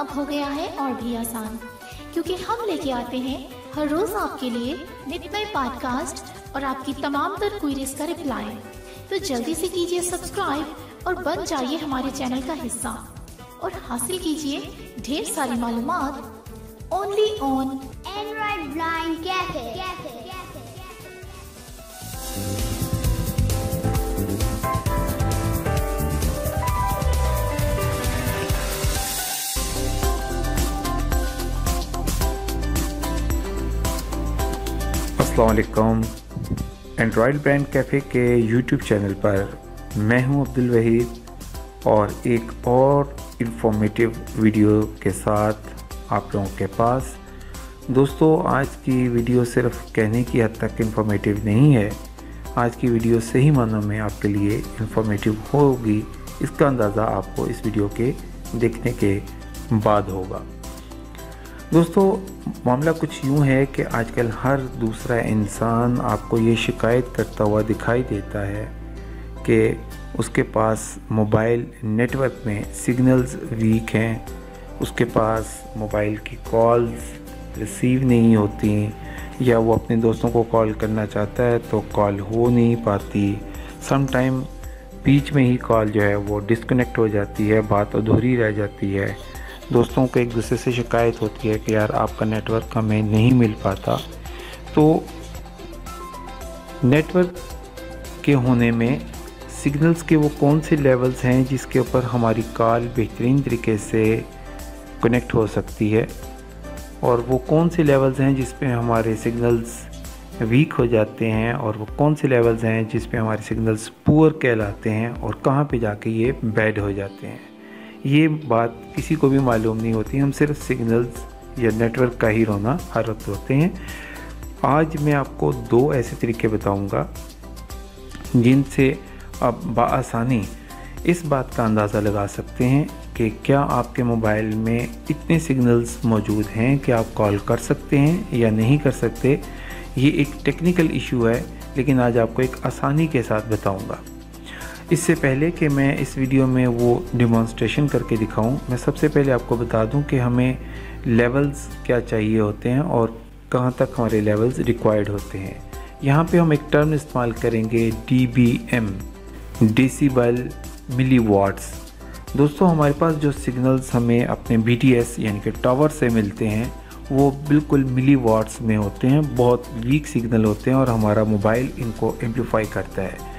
अब हो गया है और भी आसान। क्योंकि हम लेके आते हैं हर रोज आपके लिए नित नए पॉडकास्ट और आपकी तमाम तर क्वेरीज का रिप्लाई तो जल्दी से कीजिए सब्सक्राइब और बन जाइए हमारे चैनल का हिस्सा। और हासिल कीजिए ढेर सारी मालूम ओनली ऑन एंड्रॉइड Cafe. असलकम एंड्रॉयड ब्रांड कैफ़े के यूट्यूब चैनल पर मैं हूँ अब्दुल वहीद और एक और इन्फॉर्मेटिव वीडियो के साथ आप लोगों के पास। दोस्तों, आज की वीडियो सिर्फ़ कहने की हद तक इन्फॉर्मेटिव नहीं है। आज की वीडियो सही मानों में आपके लिए इन्फॉर्मेटिव होगी। इसका अंदाज़ा आपको इस वीडियो के देखने के बाद होगा। दोस्तों, मामला कुछ यूँ है कि आजकल हर दूसरा इंसान आपको ये शिकायत करता हुआ दिखाई देता है कि उसके पास मोबाइल नेटवर्क में सिग्नल्स वीक हैं, उसके पास मोबाइल की कॉल्स रिसीव नहीं होती, या वो अपने दोस्तों को कॉल करना चाहता है तो कॉल हो नहीं पाती। सम टाइम बीच में ही कॉल जो है वो डिस्कनेक्ट हो जाती है, बात अधूरी रह जाती है। दोस्तों को एक दूसरे से शिकायत होती है कि यार आपका नेटवर्क हमें नहीं मिल पाता। तो नेटवर्क के होने में सिग्नल्स के वो कौन से लेवल्स हैं जिसके ऊपर हमारी कॉल बेहतरीन तरीके से कनेक्ट हो सकती है? और वो कौन से लेवल्स हैं जिस पे हमारे सिग्नल्स वीक हो जाते हैं? और वो कौन से लेवल्स हैं जिस पे हमारे सिग्नल्स पुअर कहलाते हैं? और कहाँ पे जाके ये बैड हो जाते हैं? ये बात किसी को भी मालूम नहीं होती। हम सिर्फ़ सिग्नल्स या नेटवर्क का ही रोना हर वक्त होते हैं। आज मैं आपको दो ऐसे तरीके बताऊँगा, जिनसे आप बसानी इस बात का अंदाज़ा लगा सकते हैं कि क्या आपके मोबाइल में इतने सिग्नल्स मौजूद हैं कि आप कॉल कर सकते हैं या नहीं कर सकते। ये एक टेक्निकल इशू है, लेकिन आज आपको एक आसानी के साथ बताऊँगा। इससे पहले कि मैं इस वीडियो में वो डिमॉन्स्ट्रेशन करके दिखाऊँ, मैं सबसे पहले आपको बता दूँ कि हमें लेवल्स क्या चाहिए होते हैं और कहाँ तक हमारे लेवल्स रिक्वायर्ड होते हैं। यहाँ पे हम एक टर्म इस्तेमाल करेंगे D B M decibel milli watts दोस्तों, हमारे पास जो सिग्नल्स हमें अपने बी यानी कि टावर से मिलते हैं, वो बिल्कुल मिली वाट्स में होते हैं, बहुत वीक सिग्नल होते हैं और हमारा मोबाइल इनको एम्पलीफाई करता है।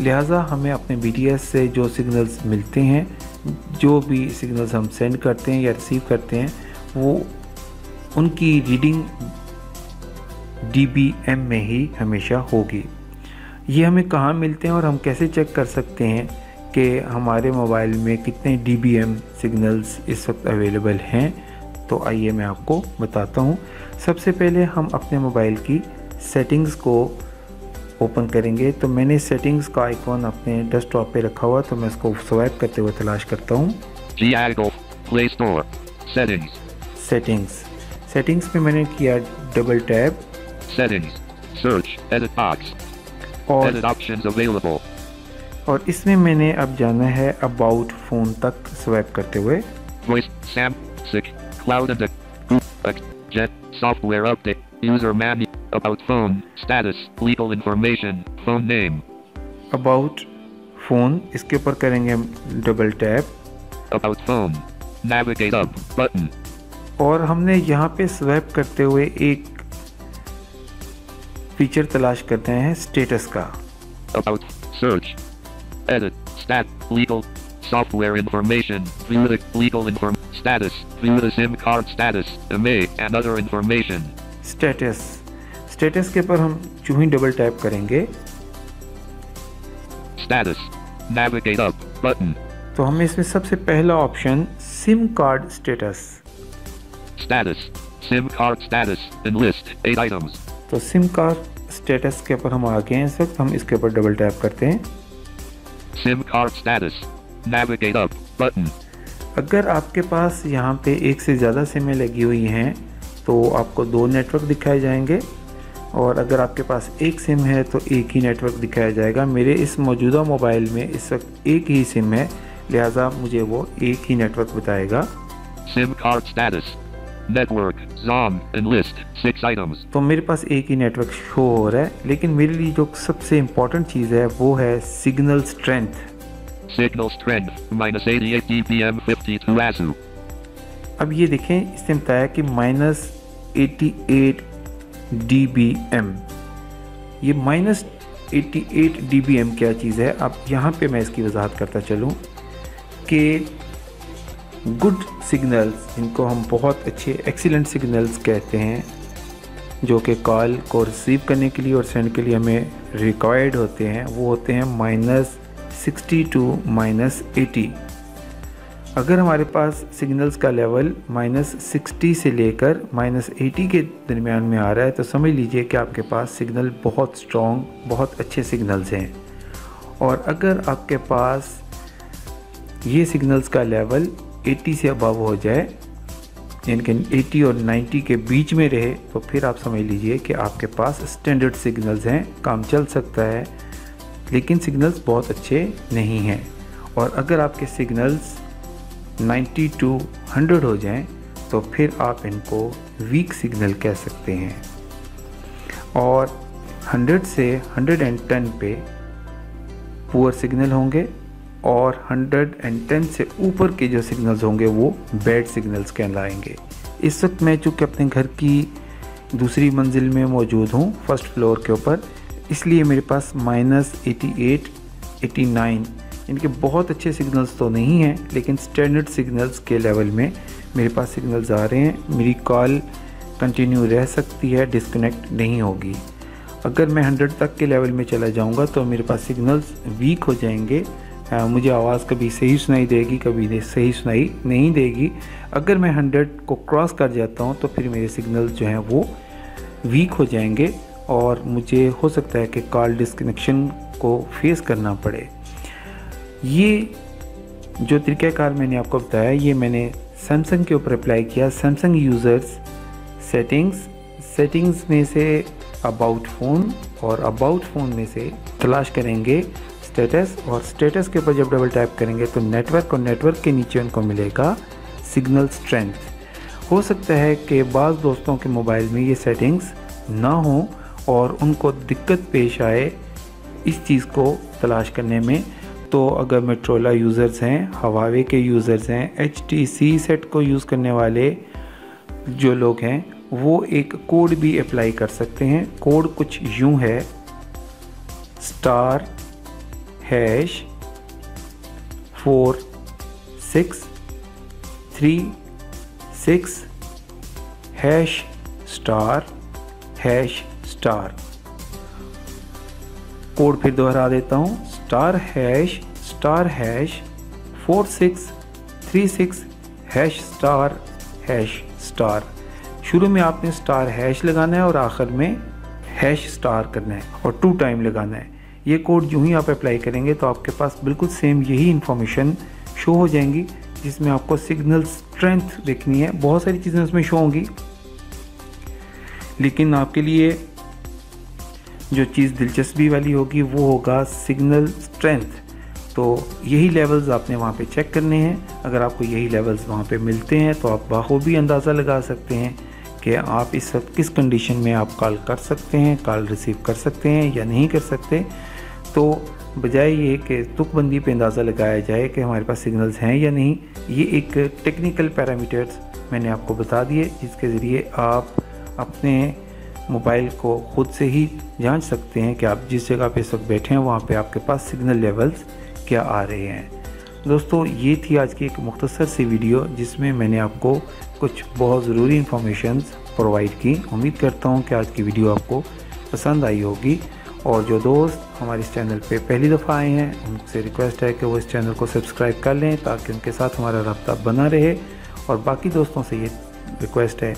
लिहाजा हमें अपने बी से जो सिग्नल्स मिलते हैं, जो भी सिग्नल्स हम सेंड करते हैं या रिसीव करते हैं, वो उनकी रीडिंग डीबीएम में ही हमेशा होगी। ये हमें कहाँ मिलते हैं और हम कैसे चेक कर सकते हैं कि हमारे मोबाइल में कितने डीबीएम सिग्नल्स इस वक्त अवेलेबल हैं? तो आइए मैं आपको बताता हूँ। सबसे पहले हम अपने मोबाइल की सेटिंग्स को ओपन करेंगे। तो मैंने सेटिंग्स का आइकॉन अपने डेस्कटॉप पे रखा हुआ तो मैं इसको स्वाइप करते हुए तलाश करता हूँ। सेटिंग्स सेटिंग्स में मैंने किया double tap settings search edit box और edit options available और इसमें मैंने अब जाना है अबाउट फ़ोन तक स्वाइप करते हुए। Sick cloud and group jet software update user manual About phone. Status. Legal information. Phone name. About phone. इसके ऊपर करेंगे हम double tap About phone. Navigate up. Button. और हमने यहाँ पे स्वैप करते हुए एक फीचर तलाश करते हैं स्टेटस का About. Search. Edit. Stat. Legal. Software information. View the legal inform status. View the SIM card status. MA and other information. Status. Status के ऊपर हम चू ही डबल टैप करेंगे। स्टेटस नेविगेट अप बटन तो हमें इसमें सबसे पहला option SIM card status status SIM card status in list eight items तो सिम कार्ड स्टेटस के ऊपर हम आ गए हैं इस वक्त। हम इसके ऊपर डबल टैप करते हैं। SIM card status navigate up button अगर आपके पास यहाँ पे एक से ज़्यादा सिमें लगी हुई हैं तो आपको दो नेटवर्क दिखाए जाएँगे। और अगर आपके पास एक सिम है तो एक ही नेटवर्क दिखाया जाएगा मेरे इस मौजूदा मोबाइल में इस वक्त एक ही सिम है लिहाजा मुझे वो एक ही नेटवर्क बताएगा SIM card status. Network, ZOM, enlist, 6 items. तो मेरे पास एक ही नेटवर्क शो हो रहा है लेकिन मेरे लिए जो सबसे इम्पोर्टेंट चीज़ है वो है signal strength Signal strength, minus 88 dBm 52 ASU. अब ये देखें इसने बताया कि minus eighty eight D B M ये minus eighty eight D B M क्या चीज़ है? अब यहाँ पे मैं इसकी वजाहत करता चलूँ कि गुड सिग्नल्स जिनको हम बहुत अच्छे एक्सीलेंट सिग्नल्स कहते हैं, जो कि कॉल को रिसीव करने के लिए और सेंड के लिए हमें रिक्वायर्ड होते हैं। वो होते हैं minus sixty two minus eighty अगर हमारे पास सिग्नल्स का लेवल माइनस सिक्सटी से लेकर माइनस एटी के दरमियान में आ रहा है तो समझ लीजिए कि आपके पास सिग्नल बहुत स्ट्रॉन्ग बहुत अच्छे सिग्नल्स हैं। और अगर आपके पास ये सिग्नल्स का लेवल 80 से अबव हो जाए, यानी कि 80 और 90 के बीच में रहे तो फिर आप समझ लीजिए कि आपके पास स्टैंडर्ड सिग्नल्स हैं, काम चल सकता है, लेकिन सिग्नल्स बहुत अच्छे नहीं हैं। और अगर आपके सिग्नल्स 90 टू 100 हो जाएँ तो फिर आप इनको वीक सिग्नल कह सकते हैं। और 100 से 110 पे पुअर सिग्नल होंगे और 110 से ऊपर के जो सिग्नल्स होंगे, वो बैड सिग्नल्स कहलाएँगे। इस वक्त मैं चूँकि अपने घर की दूसरी मंजिल में मौजूद हूँ फ़र्स्ट फ्लोर के ऊपर, इसलिए मेरे पास minus eighty eight eighty nine इनके बहुत अच्छे सिग्नल्स तो नहीं हैं लेकिन स्टैंडर्ड सिग्नल्स के लेवल में मेरे पास सिग्नल्स आ रहे हैं। मेरी कॉल कंटिन्यू रह सकती है डिस्कनेक्ट नहीं होगी। अगर मैं 100 तक के लेवल में चला जाऊँगा तो मेरे पास सिग्नल्स वीक हो जाएँगे। आ, मुझे आवाज़ कभी सही सुनाई देगी कभी सही सुनाई नहीं देगी। अगर मैं 100 को क्रॉस कर जाता हूँ तो फिर मेरे सिग्नल्स जो हैं वो वीक हो जाएँगे और मुझे हो सकता है कि कॉल डिस्कनेक्शन को फेस करना पड़े। ये जो तरीक़ाकार मैंने आपको बताया, ये मैंने सैमसंग के ऊपर अप्लाई किया। सैमसंग यूज़र्स सेटिंग्स सेटिंग्स में से अबाउट फ़ोन और अबाउट फ़ोन में से तलाश करेंगे स्टेटस और स्टेटस के ऊपर जब डबल टैप करेंगे तो नेटवर्क और नेटवर्क के नीचे उनको मिलेगा सिग्नल स्ट्रेंथ हो सकता है कि बाज़ दोस्तों के मोबाइल में ये सेटिंग्स ना हो और उनको दिक्कत पेश आए इस चीज़ को तलाश करने में। तो अगर मेट्रोला यूज़र्स हैं हवावे के यूज़र्स हैं सी सेट को यूज़ करने वाले जो लोग हैं, वो एक कोड भी अप्लाई कर सकते हैं। कोड कुछ यूँ है star hash four six three six hash star hash star code फिर दोहरा देता हूँ। Star hash star hash, four six, three six, hash star hash star. शुरू में आपने स्टार हैश लगाना है और आखिर में हैश स्टार करना है और टू टाइम लगाना है। ये कोड जो ही आप अप्लाई करेंगे तो आपके पास बिल्कुल सेम यही इन्फॉर्मेशन शो हो जाएँगी, जिसमें आपको सिग्नल स्ट्रेंथ देखनी है। बहुत सारी चीज़ें उसमें शो होंगी। लेकिन आपके लिए जो चीज़ दिलचस्पी वाली होगी, वो होगा सिग्नल स्ट्रेंथ। तो यही लेवल्स आपने वहाँ पे चेक करने हैं। अगर आपको यही लेवल्स वहाँ पे मिलते हैं तो आप बाखूबी अंदाज़ा लगा सकते हैं कि आप इस वक्त किस कंडीशन में आप कॉल कर सकते हैं, कॉल रिसीव कर सकते हैं या नहीं कर सकते। तो बजाय ये कि तुकबंदी पे अंदाज़ा लगाया जाए कि हमारे पास सिग्नल्स हैं या नहीं, ये एक टेक्निकल पैरामीटर्स मैंने आपको बता दिए, जिसके ज़रिए आप अपने मोबाइल को ख़ुद से ही जाँच सकते हैं कि आप जिस जगह पे वक्त बैठे हैं, वहाँ पे आपके पास सिग्नल लेवल्स क्या आ रहे हैं। दोस्तों, ये थी आज की एक मुख्तसर सी वीडियो जिसमें मैंने आपको कुछ बहुत ज़रूरी इन्फॉर्मेशन प्रोवाइड की। उम्मीद करता हूँ कि आज की वीडियो आपको पसंद आई होगी। और जो दोस्त हमारे इस चैनल पे पहली दफ़ा आए हैं, उनसे रिक्वेस्ट है कि वो इस चैनल को सब्सक्राइब कर लें ताकि उनके साथ हमारा रब्ता बना रहे। और बाकी दोस्तों से ये रिक्वेस्ट है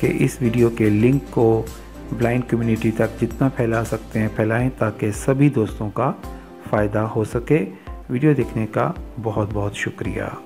कि इस वीडियो के लिंक को ब्लाइंड कम्युनिटी तक जितना फैला सकते हैं, फैलाएँ ताकि सभी दोस्तों का फ़ायदा हो सके। वीडियो देखने का बहुत बहुत शुक्रिया।